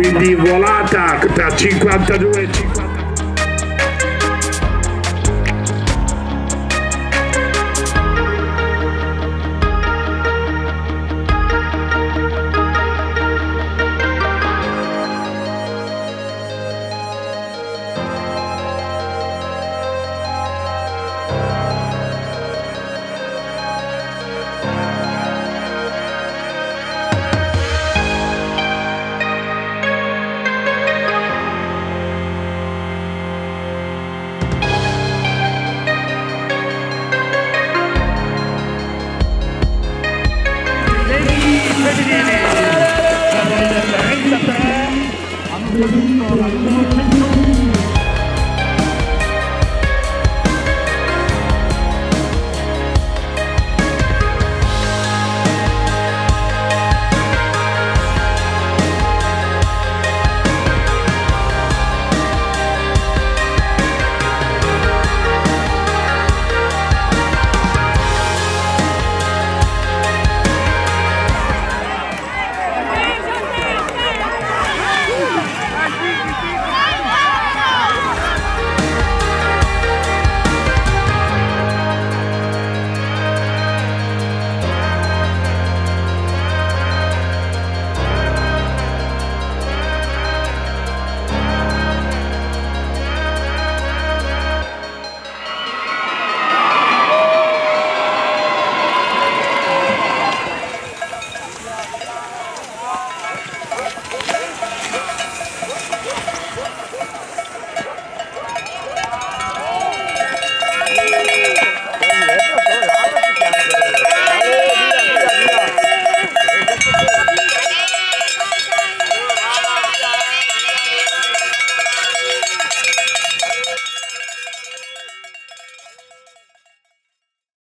quindi volata tra 52 e 50 네.